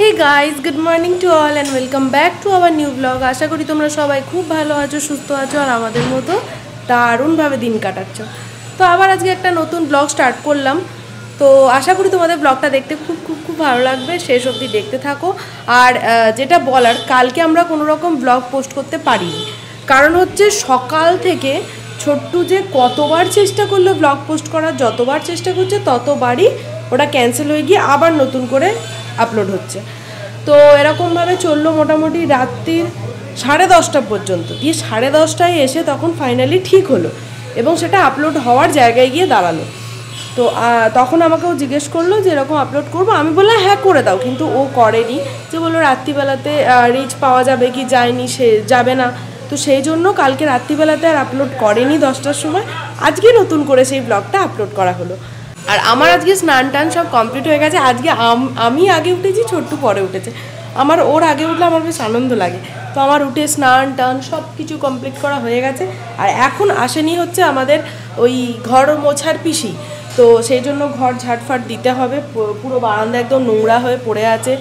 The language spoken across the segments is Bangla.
Hey guys good morning to all and welcome back to our new blog আশা করি তোমরা সবাই খুব ভালো আছো, সুস্থ আছো আর আমাদের মতো দারুণভাবে দিন কাটাচ্ছ। তো আবার আজকে একটা নতুন ব্লগ স্টার্ট করলাম। তো আশা করি তোমাদের ব্লগটা দেখতে খুব খুব খুব ভালো লাগবে, শেষ অবধি দেখতে থাকো। আর যেটা বলার, কালকে আমরা কোনো রকম ব্লগ পোস্ট করতে পারিনি। কারণ হচ্ছে সকাল থেকে ছোট্টু যে কতবার চেষ্টা করল ব্লগ পোস্ট করার, যতবার চেষ্টা করছে ততবারই ওটা ক্যান্সেল হয়ে গিয়ে আবার নতুন করে আপলোড হচ্ছে। তো এরকমভাবে চলল মোটামুটি রাত্রির সাড়ে দশটা পর্যন্ত। দিয়ে সাড়ে দশটায় এসে তখন ফাইনালি ঠিক হলো এবং সেটা আপলোড হওয়ার জায়গায় গিয়ে দাঁড়াল। তো তখন আমাকেও জিজ্ঞেস করল যে, এরকম আপলোড করব? আমি বললাম হ্যাঁ করে দাও। কিন্তু ও করেনি। যে বলল, রাত্রিবেলাতে রিচ পাওয়া যাবে কি যায়নি, সে যাবে না। তো সেই জন্য কালকে রাত্রিবেলাতে আর আপলোড করেনি দশটার সময়। আজকে নতুন করে সেই ব্লগটা আপলোড করা হলো। আর আমার আজকে স্নান টান সব কমপ্লিট হয়ে গেছে। আজকে আম- আগে উঠেছি, ছোট্টু পরে উঠেছে। আমার ওর আগে উঠলে আমার বেশ আনন্দ লাগে। তো আমার উঠে স্নান টান সব কিছু কমপ্লিট করা হয়ে গেছে। আর এখন আসেনি হচ্ছে আমাদের ওই ঘর মোছার পিসি। তো সেই জন্য ঘর ঝাটফাট দিতে হবে। পুরো বারান্দা একদম নোংরা হয়ে পড়ে আছে।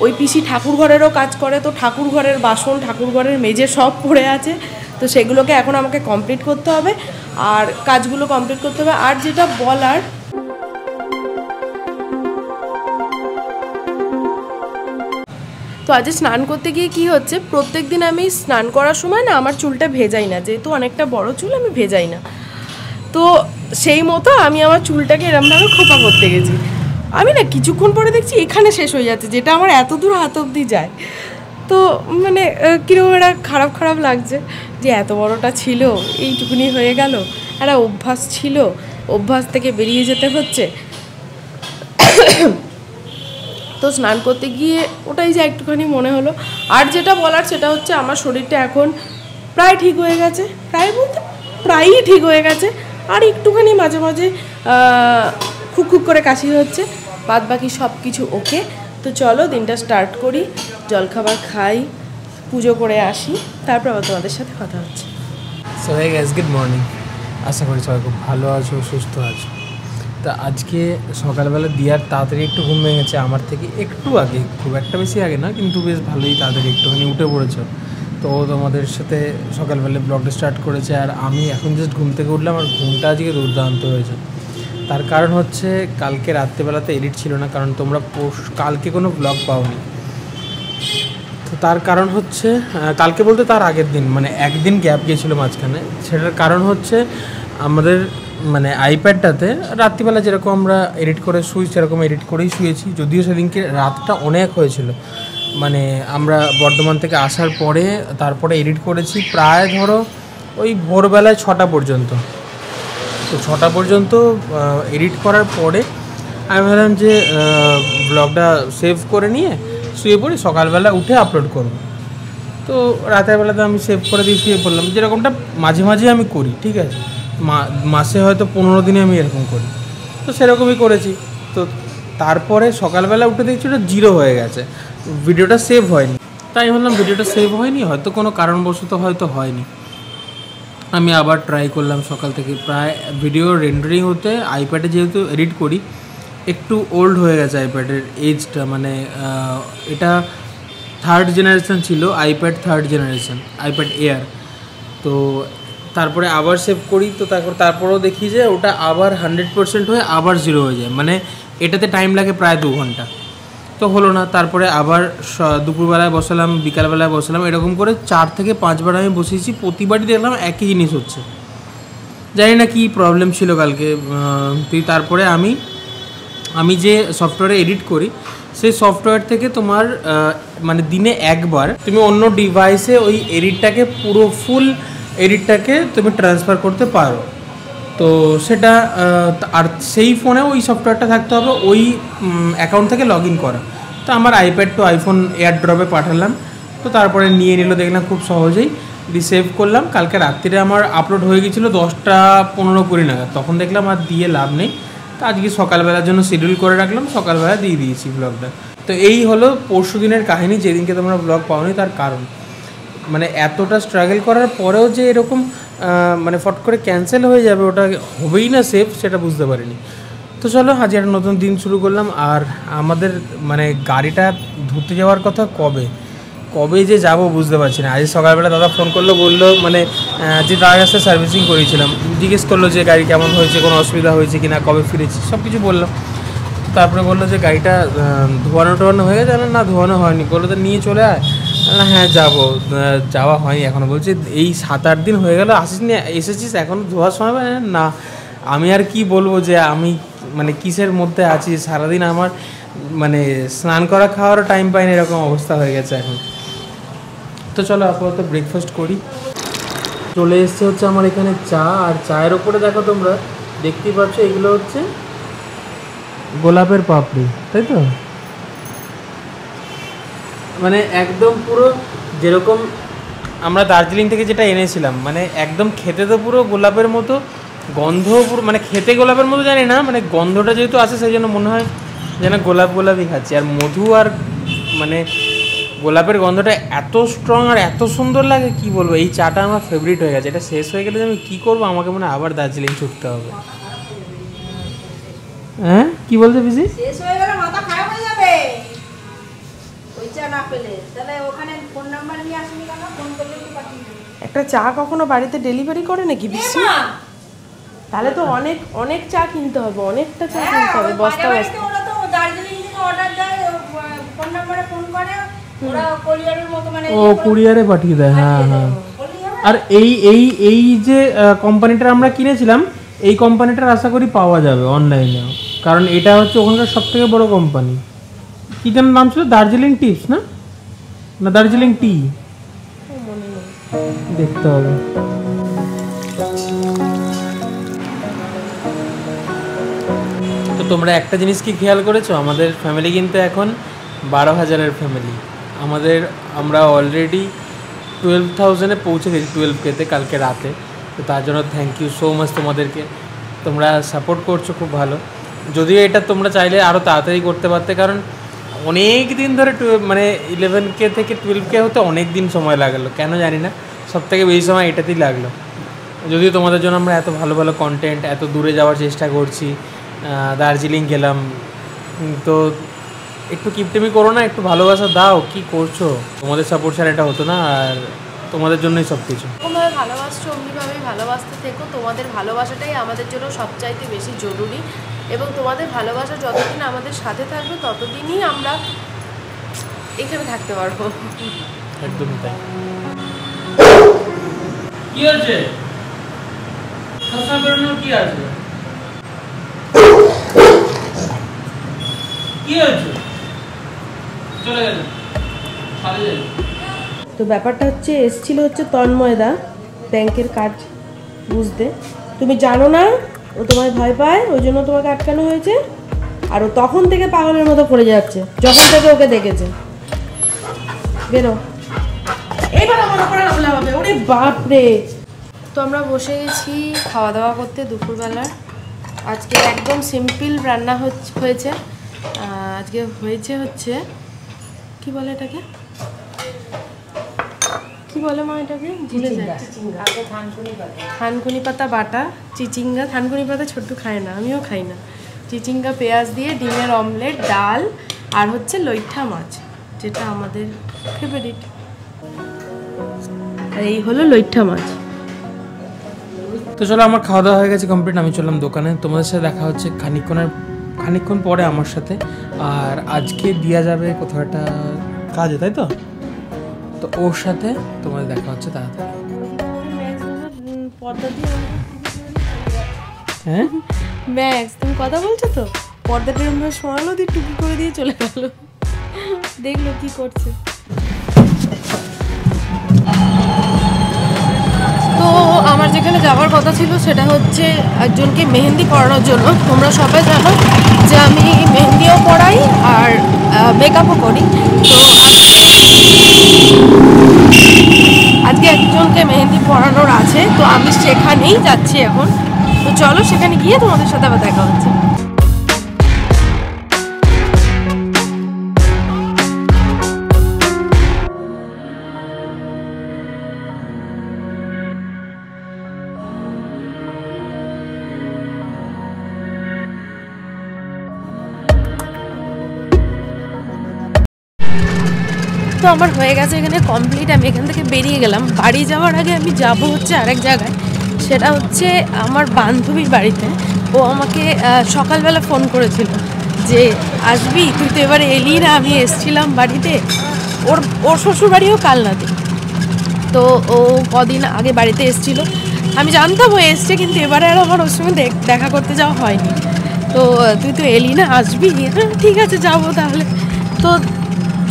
ওই পিসি ঠাকুর ঘরেরও কাজ করে, তো ঠাকুর ঘরের বাসন, ঠাকুর ঘরের মেজে সব পড়ে আছে। তো সেগুলোকে এখন আমাকে কমপ্লিট করতে হবে। আর কাজগুলো কমপ্লিট করতে হবে। আর যেটা বলার তো আজ স্নান করতে গিয়ে কি হচ্ছে? প্রত্যেক দিন আমি স্নান করার সময় না আমার চুলটা ভেজাই না। যেহেতু অনেকটা বড় চুল, আমি ভেজাই না। তো সেই মতো আমি আমার চুলটাকে এরমভাবে খোপা করতে গেছি। আমি না কিছুক্ষণ পরে দেখছি এখানে শেষ হয়ে যাচ্ছে, যেটা আমার এত দূর হাত অবধি যায়। তো মানে কীরকম একটা খারাপ খারাপ লাগছে যে এত বড়টা ছিল, এইটুকুনি হয়ে গেল। একটা অভ্যাস ছিল, অভ্যাস থেকে বেরিয়ে যেতে হচ্ছে। তো স্নান করতে গিয়ে ওটাই যে একটুখানি মনে হলো। আর যেটা বলার সেটা হচ্ছে আমার শরীরটা এখন প্রায় ঠিক হয়ে গেছে। প্রায় বলতে প্রায়ই ঠিক হয়ে গেছে। আর একটুখানি মাঝে মাঝে খুক খুক করে কাশি হচ্ছে। বাদ বাকি সব কিছু ওকে। তো চলো, দিনটা স্টার্ট করি। জলখাবার খাই, পুজো করে আসি। তারপর আবার তোমাদের সাথে কথা হচ্ছে। So hey guys good morning আশা করি সবাই খুব ভালো আছো, সুস্থ আছো। তা আজকে সকালবেলা দিয়ার তাড়াতাড়ি একটু ঘুম ভেঙেছে, আমার থেকে একটু আগে, খুব একটা বেশি আগে না, কিন্তু বেশ ভালোই তাড়াতাড়ি একটুখানি উঠে পড়েছে। তো তোমাদের সাথে সকালবেলা ব্লগটা স্টার্ট করেছে, আর আমি এখন জাস্ট ঘুম থেকে উঠলাম, আর ঘুমটা আজকে দুর্দান্ত হয়েছে। তার কারণ হচ্ছে, কালকে রাত্রেবেলাতে এডিট ছিল না, কারণ তোমরা কালকে কোনো ব্লগ পাওনি। তো তার কারণ হচ্ছে কালকে বলতে তার আগের দিন মানে একদিন গ্যাপ গিয়েছিল মাঝখানে। সেটার কারণ হচ্ছে, আমাদের মানে আইপ্যাডটাতে রাত্রিবেলা যেরকম আমরা এডিট করে শুই, সেরকম এডিট করেই শুয়েছি। যদিও সেদিনকে রাতটা অনেক হয়েছিল। মানে আমরা বর্ধমান থেকে আসার পরে তারপরে এডিট করেছি প্রায় ধরো ওই ভোরবেলায় ছটা পর্যন্ত। তো ছটা পর্যন্ত এডিট করার পরে আমি ভাবলাম যে ব্লগটা সেভ করে নিয়ে শুয়ে পড়ি, সকালবেলা উঠে আপলোড করব। তো রাতের বেলাতে আমি সেভ করে দিয়ে শুয়ে পড়লাম। যেরকমটা মাঝে মাঝে আমি করি, ঠিক আছে? মাসে হয়তো পনেরো দিনে আমি এরকম করি। তো সেরকমই করেছি। তো তারপরে সকালবেলা উঠে দেখছি ওটা জিরো হয়ে গেছে। ভিডিওটা সেভ হয়নি। তাই ভাবলাম ভিডিওটা সেভ হয়নি, হয়তো কোনো কারণবশত হয়তো হয়নি। আমি আবার ট্রাই করলাম সকাল থেকে। প্রায় ভিডিও রেন্ডারিং হতে আইপ্যাডে যেহেতু এডিট করি, একটু ওল্ড হয়ে গেছে আইপ্যাডের এজটা মানে এটা থার্ড জেনারেশন ছিল iPad third generation iPad Air তো তারপরে আবার সেভ করি, তো তারপর, তারপরেও দেখি যে ওটা আবার হান্ড্রেড পার্সেন্ট হয়ে আবার জিরো হয়ে যায়। মানে এটাতে টাইম লাগে প্রায় দু ঘণ্টা। তো হলো না, তারপরে আবার দুপুরবেলায় বসালাম, বিকালবেলায় বসালাম, এরকম করে চার থেকে পাঁচবার আমি বসিয়েছি, প্রতিবারই দেখলাম একই জিনিস হচ্ছে। জানি না কি প্রবলেম ছিল কালকে তুই তারপরে আমি আমি যে সফটওয়্যারে এডিট করি, সেই সফটওয়্যার থেকে তোমার মানে দিনে একবার তুমি অন্য ডিভাইসে ওই এডিটটাকে পুরো ফুল এডিটটাকে তুমি ট্রান্সফার করতে পারো। তো সেটা আর সেই ফোনে ওই সফটওয়্যারটা থাকতে হবে, ওই অ্যাকাউন্ট থেকে লগ ইন করা। তো আমার আইপ্যাড টু আইফোন এয়ারড্রপে পাঠালাম। তো তারপরে নিয়ে নিল, দেখলাম খুব সহজেই। দিয়ে সেভ করলাম। কালকে রাত্রিরে আমার আপলোড হয়ে গেছিল দশটা পনেরো কুড়ি নাগাদ। তখন দেখলাম আর দিয়ে লাভ নেই। তো আজকে সকালবেলার জন্য শিডিউল করে রাখলাম সকালবেলা দিয়ে দিয়েছি ব্লগটা তো এই হলো পরশু দিনের কাহিনী, যেদিনকে তোমরা ব্লগ পাওনি তার কারণ। মানে এতটা স্ট্রাগল করার পরেও যে এরকম মানে ফট করে ক্যান্সেল হয়ে যাবে ওটা হবেই না সেফ সেটা বুঝতে পারিনি। তো চলো আজ একটা নতুন দিন শুরু করলাম। আর আমাদের মানে গাড়িটা ধুতে যাওয়ার কথা কবে? কবে যে যাব বুঝতে পারছি না। আজ সকালবেলা দাদা ফোন করল বলল মানে যে তার কাছে সার্ভিসিং করেছিলাম জিজ্ঞেস করল যে গাড়ি কেমন হয়েছে কোনো অসুবিধা হয়েছে কিনা কবে ফিরেছি সব কিছু বললাম তারপরে বলল যে গাড়িটা ধোয়ানো টোয়ানো হয়ে গেছে? না, না ধোয়ানো হয়নি। বলল তো নিয়ে চলে আয়। না হ্যাঁ যাব। যাওয়া হয়নি, এখনও বলছি। এই সাত আট দিন হয়ে গেল, আসিস নি, এসেছিস এখনও ধোয়ার সময়? না। আমি আর কি বলব যে, আমি মানে কিসের মধ্যে আছি? সারাদিন আমার মানে স্নান করা, খাওয়ারও টাইম পাইনি, এরকম অবস্থা হয়ে গেছে এখন। তো চলো, আপাতত ব্রেকফাস্ট করি। চলে এসছে হচ্ছে আমার এখানে চা, আর চায়ের ওপরে দেখো তোমরা দেখতেই পাচ্ছ, এগুলো হচ্ছে গোলাপের পাপড়ি, তাই তো? মানে একদম পুরো যেরকম আমরা দার্জিলিং থেকে যেটা এনেছিলাম মানে একদম খেতে তো পুরো গোলাপের মতো, গন্ধ পুরো মানে খেতে গোলাপের মতো জানি না মানে গন্ধটা যেহেতু আসে সেই জন্য মনে হয় যেন গোলাপ গোলাপই খাচ্ছি। আর মধু আর মানে গোলাপের গন্ধটা এত স্ট্রং আর এত সুন্দর লাগে, কি বলব? এই চাটা আমার ফেভারিট হয়ে গেছে। এটা শেষ হয়ে গেলে আমি কী করব? আমাকে মনে আবার দার্জিলিং ছুটতে হবে। হ্যাঁ? কি বলছে পিসি? শেষ হয়ে গেলে ওই না পেলে তাহলে ওখানে ফোন নাম্বার নিয়ে আসেনি কেন? ফোন করলে কি পাঠিয়ে একটা চা কখনো বাড়িতে ডেলিভারি করে নাকি বিশ্ব তাহলে তো অনেক অনেক চা কিনতে হবে অনেকটা চা কিনতে হবে বস্তা বস্তা। ওরা তো দার্জিলিং থেকে অর্ডার দেয় ফোন নাম্বারে ফোন করে ওরা কোরিয়ারের মতো মানে ও কুরিয়ারে পাঠিয়ে দেয় হ্যাঁ হ্যাঁ। আর এই এই এই যে কোম্পানিটা আমরা কিনেছিলাম এই কোম্পানিটার আশা করি পাওয়া যাবে অনলাইনে কারণ এটা হচ্ছে ওখানকার সব থেকে বড় কোম্পানি কি যেন নাম ছিল দার্জিলিং টিপস, না? না, দার্জিলিং টি। দেখতে হবে। তো তোমরা একটা জিনিস কি খেয়াল করেছ? আমাদের ফ্যামিলি কিন্তু এখন বারো হাজারের ফ্যামিলি আমাদের, আমরা অলরেডি টুয়েলভ থাউজেন্ডে পৌঁছে গেছি টুয়েলভ কেতে কালকে রাতে। তো তার জন্য থ্যাংক ইউ সো মাচ তোমাদেরকে। তোমরা সাপোর্ট করছ খুব ভালো। যদিও এটা তোমরা চাইলে আরও তাড়াতাড়ি করতে পারতে, কারণ অনেক দিন ধরে মানে ইলেভেন কে থেকে টুয়েলভ কে হতে অনেক দিন সময় লাগল। কেন জানি না সব থেকে বেশি সময় এটাতেই লাগল। যদিও তোমাদের জন্য আমরা এত ভালো ভালো কন্টেন্ট এত দূরে যাওয়ার চেষ্টা করছি দার্জিলিং গেলাম। তো একটু কিপটেমি করো না, একটু ভালোবাসা দাও, কি করছ? তোমাদের সাপোর্ট ছাড়া এটা হতো না, আর তোমাদের জন্যই সব কিছু এরকমভাবে ভালোবাসছো, অমনিভাবেই ভালোবাসতে থেকো। তোমাদের ভালোবাসাটাই আমাদের জন্য সবচাইতে বেশি জরুরি। এবং তোমাদের ভালোবাসা যতদিন আমাদের সাথে থাকবে ততদিনই আমরা এখানে থাকতে পারব। একদমই তাই। কি হয়েছে? কি আছে? কি হয়েছে? চলে গেল। তো ব্যাপারটা হচ্ছে এসছিল হচ্ছে তন্ময়দা ব্যাংকের কাজ বুঝতে। তুমি জানো না? ও তোমায় ভয় পায়, ওই জন্য তোমাকে আটকানো হয়েছে। আর ও তখন থেকে পাগলের মতো পড়ে যাচ্ছে, যখন থেকে ওকে দেখেছে। বেরো। এইবার মনে করে হামলা হবে, ওরে বাপ রে তো আমরা বসে গেছি খাওয়া দাওয়া করতে দুপুরবেলার আজকে একদম সিম্পল রান্না হয়েছে। আজকে হয়েছে হচ্ছে, কি বলে এটাকে? কি বলে মা এটাকে? ভুলে যাচ্ছি। থানকুনি পাতা। বাটা চিচিঙ্গা থানকুনি পাতা ছোট্ট খায় না আমিও খাই না। চিচিঙ্গা পেঁয়াজ দিয়ে ডিমের অমলেট ডাল আর হচ্ছে লইঠা মাছ যেটা আমাদের ফেভারিট আর এই হলো লইঠা মাছ। তো চলো আমার খাওয়া দাওয়া হয়ে গেছে কমপ্লিট আমি চললাম দোকানে। তোমাদের সাথে দেখা হচ্ছে খানিকক্ষণের খানিকক্ষণ পরে আমার সাথে। আর আজকে দিয়া যাবে কোথাও একটা কাজে তাই তো? তো ওর সাথে তোমাদের দেখা হচ্ছে তাড়াতাড়ি। হ্যাঁ? ম্যাক্স তুমি কথা বলছো তো? পর্দাটা এরকম সরালো দিয়ে টুকি করে দিয়ে চলে গেল। দেখল কি করছে। তো আমার যেখানে যাওয়ার কথা ছিল সেটা হচ্ছে একজনকে মেহেন্দি পড়ানোর জন্য। তোমরা সবাই জানো যে আমি মেহেন্দিও পড়াই আর মেকআপও করি। তো আজকে একজনকে মেহেন্দি পড়ানোর আছে, তো আমি সেখানেই যাচ্ছি এখন। তো চলো, সেখানে গিয়ে তোমাদের সাথে আবার দেখা হচ্ছে। তো আমার হয়ে গেছে এখানে কমপ্লিট আমি এখান থেকে বেরিয়ে গেলাম। বাড়ি যাওয়ার আগে আমি যাব হচ্ছে আরেক জায়গায়। সেটা হচ্ছে আমার বান্ধবীর বাড়িতে। ও আমাকে সকালবেলা ফোন করেছিল যে আসবি? তুই তো এবারে এলি না। আমি এসছিলাম বাড়িতে। ওর ওর শ্বশুর বাড়িও কালনাতে। তো ও কদিন আগে বাড়িতে এসেছিল। আমি জানতাম ও এসছে কিন্তু এবারে আর আমার ওর সঙ্গে দেখ- করতে যাওয়া হয়নি। তো তুই তো এলি না। আসবি? হ্যাঁ, ঠিক আছে যাব তাহলে। তো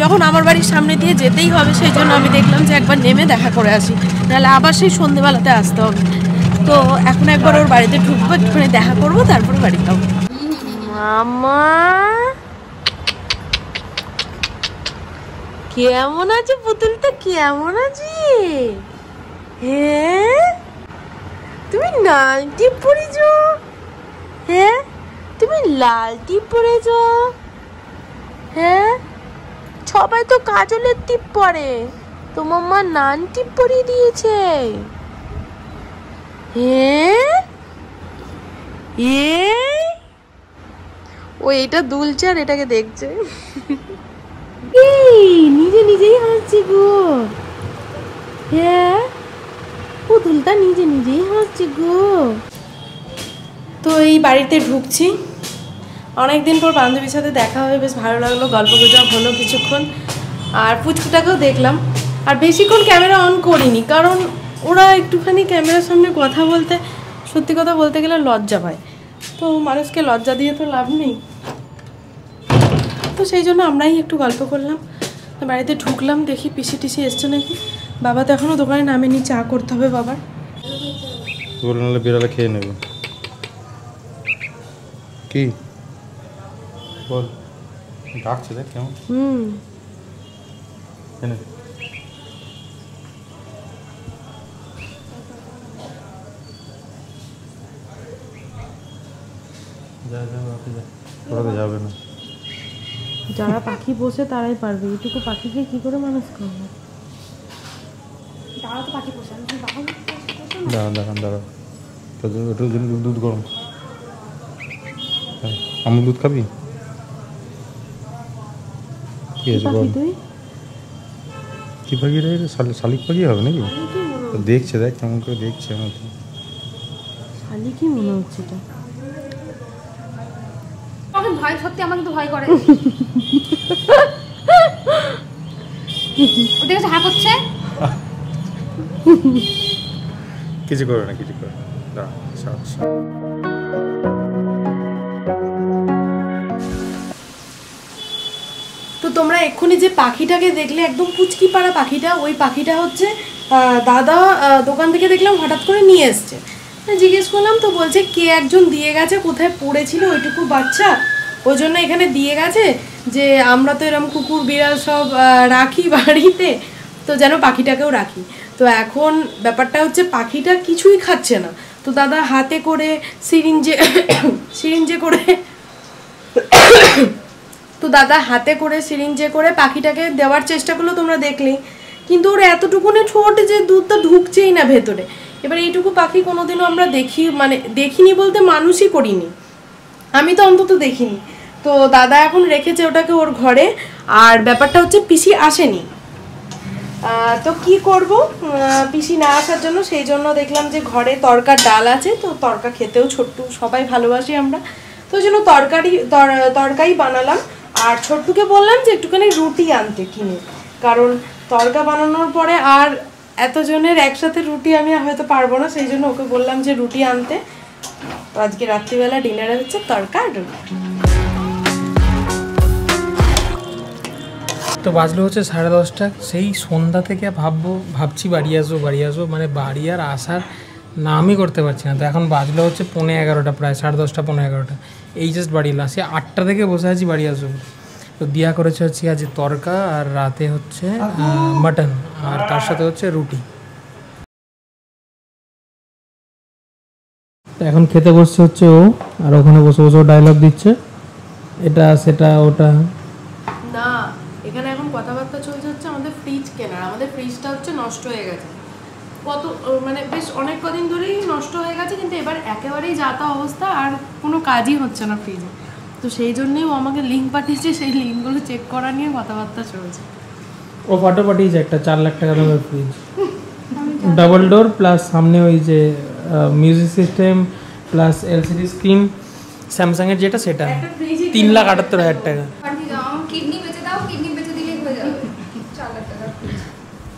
যখন আমার বাড়ির সামনে দিয়ে যেতেই হবে, সেই জন্য আমি দেখলাম যে একবার নেমে দেখা করে আসি। নাহলে আবার সেই সন্ধেবেলাতে আসতে হবে। তো এখন একবার ওর বাড়িতে ঢুকবো, একটুখানি দেখা করব, তারপর বাড়ি যাব। মামা! কেমন আছে পুতুলটা? কেমন আছে? হ্যাঁ তুমি টিপ পরেছ? হ্যাঁ তুমি লাল টিপ পরেছ? হ্যাঁ সবাই তো কাজলের টিপ পরে। তোমার মা নান টিপ পরিয়ে দিয়েছে। হ্যাঁ এ? ও এটা দুলছে আর এটাকে দেখছে। নিজে নিজেই হাসছে গো। হ্যাঁ? পুতুলটা নিজে নিজেই হাসছে গো। তো এই বাড়িতে ঢুকছি। অনেকদিন পর বান্ধবীর সাথে দেখা হয়ে বেশ ভালো লাগল, গল্প গুজব হলো কিছুক্ষণ। আর পুচকুটাকেও দেখলাম। আর বেশিক্ষণ ক্যামেরা অন করিনি, কারণ ওরা একটুখানি ক্যামেরার সামনে কথা বলতে, সত্যি কথা বলতে গেলে লজ্জা পায়। তো মানুষকে লজ্জা দিয়ে তো লাভ নেই। তো সেই জন্য আমরাই একটু গল্প করলাম। বাড়িতে ঢুকলাম, দেখি পিসি টিসি এসছে নাকি। বাবা তো এখনও দোকানে নামেনি, চা করতে হবে বাবার। বিড়ালে খেয়ে নেবে। কি? বল ডাকছে দেখ কেমন। হুম। যাবে না। যারা পাখি বসে তারাই পারবে। এটুকু পাখিকে কি করে মানুষ করবে? দাঁড়ান দাঁড়ান দাঁড়ান। তো দু- একটু দুধ গরম। আমুল দুধ খাবি? কি আছে বল? পাখি কি পাখি রে শালিক পাখি হবে নাকি? দেখছে দেখ কেমন করে দেখছে আমার তো। মনে হচ্ছে এটা। আমাকে ভয় সত্যি আমার কিন্তু ভয় করে। ওদের কাছে হা করছে কিছু করে না কিছু করে না। দাঁড়া তোমরা এক্ষুনি যে পাখিটাকে দেখলে, একদম পুচকি পাড়া পাখিটা, ওই পাখিটা হচ্ছে দাদা দোকান থেকে দেখলাম, হঠাৎ করে নিয়ে এসছে। জিজ্ঞেস করলাম, তো বলছে, কে একজন দিয়ে গেছে? কোথায় পড়েছিল ওইটুকু বাচ্চা? ওই জন্য এখানে দিয়ে গেছে যে, আমরা তো এরকম কুকুর, বিড়াল সব রাখি বাড়িতে, তো যেন পাখিটাকেও রাখি। তো এখন ব্যাপারটা হচ্ছে, পাখিটা কিছুই খাচ্ছে না। তো দাদা হাতে করে সিরিঞ্জে সিরিঞ্জে করে তো দাদা, হাতে করে সিরিঞ্জে করে পাখিটাকে দেওয়ার চেষ্টা করল তোমরা দেখলেই কিন্তু ওর এতটুকুনে ছোট যে দুধটা ঢুকছেই না ভেতরে। এবার এইটুকু পাখি কোনোদিনও আমরা দেখি মানে দেখিনি বলতে মানুষই করিনি। আমি তো অন্তত দেখিনি। তো দাদা এখন রেখেছে ওটাকে ওর ঘরে। আর ব্যাপারটা হচ্ছে পিসি আসেনি। তো কি করব? পিসি না আসার জন্য সেই জন্য দেখলাম যে ঘরে তরকার ডাল আছে, তো তরকা খেতেও ছোট্টু সবাই ভালোবাসি আমরা। তো জন্য তরকারি, তর- তরকারি বানালাম। আর ছোট্টুকে বললাম যে একটুখানি রুটি আনতে কিনে। কারণ তরকা বানানোর পরে আর এতজনের একসাথে রুটি আমি হয়তো পারব না, সেই জন্য ওকে বললাম যে রুটি আনতে। আজকে রাত্রিবেলা ডিনারে হচ্ছে তরকা রুটি। তো বাজলো হচ্ছে সাড়ে দশটা। সেই সন্ধ্যা থেকে ভাববো, ভাবছি বাড়ি আসব বাড়ি আসব। মানে বাড়ি আর আসার নামই করতে পারছি না। তো এখন বাজলো হচ্ছে পৌনে এগারোটা, প্রায় সাড়ে দশটা, পৌনে এগারোটা। এই জাস্ট বাড়ি এলাম। সে আটটা থেকে বসে আছি বাড়ি আসব তো দিয়া করেছে হচ্ছে আজ তরকা আর রাতে হচ্ছে মাটন। আর তার সাথে হচ্ছে রুটি। এখন খেতে বসছে হচ্ছে ও, আর ওখানে বসে বসে ডায়লগ দিচ্ছে। এটা, সেটা, ওটা। না, এখানে এখন কথাবার্তা চলছে হচ্ছে আমাদের ফ্রিজ কেনার। আমাদের ফ্রিজটা হচ্ছে নষ্ট হয়ে গেছে। কত মানে বেশ অনেক কদিন ধরেই নষ্ট হয়ে গেছে কিন্তু এবার একেবারেই যাতা অবস্থা আর কোনো কাজই হচ্ছে না ফ্রিজে তো সেই জন্যই ও আমাকে লিঙ্ক পাঠিয়েছে সেই লিঙ্কগুলো চেক করা নিয়ে কথাবার্তা চলছে। ও ফটো পাঠিয়েছে একটা চার লাখ টাকা দামের ফ্রিজ ডাবল ডোর প্লাস সামনে ওই যে music system plus LCD screen স্যামসাংয়ের যেটা সেটা। তিন লাখ আটাত্তর হাজার টাকা।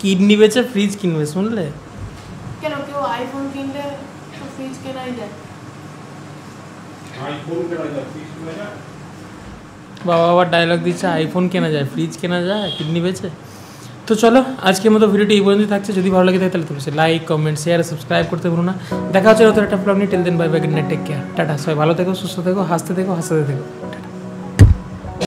কিডনি বেচে ফ্রিজ কিনবে বেচে টাকার fridge। কিডনি বেচে ফ্রিজ কিনবে শুনলে কেন কেউ আইফোন কিনলে ফ্রিজ কেনাই যায়? বাবা আবার ডায়লগ দিচ্ছে আইফোন কেনা যায় ফ্রিজ কেনা যায় কিডনি বেচে। তো চলো আজকের মতো ভিডিওটি এই পর্যন্ত থাকছে। যদি ভালো লাগে থাকে তাহলে তুমি লাইক কমেন্ট শেয়ার সাবস্ক্রাইব করতে ভুলো না। দেখা হচ্ছে নতুন একটা ব্লগ নিয়ে। Till then bye bye good night take care tata সবাই ভালো থেকো সুস্থ থেকো হাসতে থেকো হাসতে থেকো।